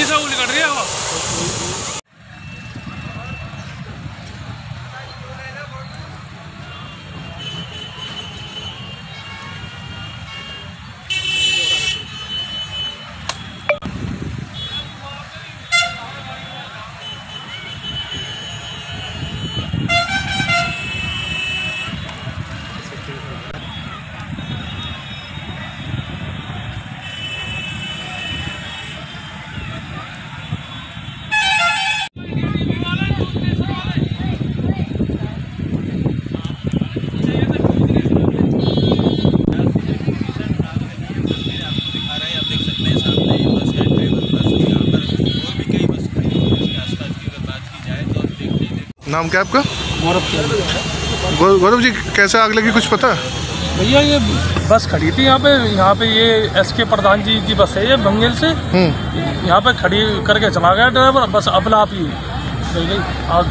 Aquí Saúl, con riego. नाम क्या आपका? गौरव गौरव जी कैसे आग लगी कुछ पता? भैया ये बस खड़ी थी यहाँ पे यहाँ पे ये एस के प्रधान जी की बस है ये बंगेल से। हम्म। यहाँ पे खड़ी करके चला गया ड्राइवर बस अपना आप ही आग।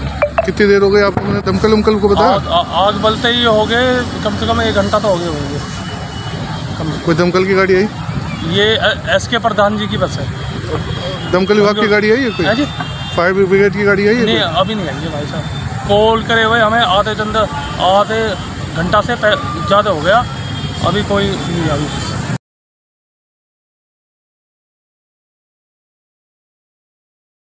कितनी देर हो गई आपको मैंने दमकल उमकल को बताया? आग, आ- आग बलते ही हो गए कम से कम एक घंटा तो हो गए होंगे। कोई दमकल की गाड़ी आई? ये एस के प्रधान जी की बस है। दमकल विभाग की गाड़ी आई है कोई? जी। फायर ब्रिगेड की गाड़ी आई है नहीं अभी नहीं आई है भाई साहब। कॉल करे हुए हमें आधे चंद आधे घंटा से ज़्यादा हो गया। अभी कोई नहीं आई।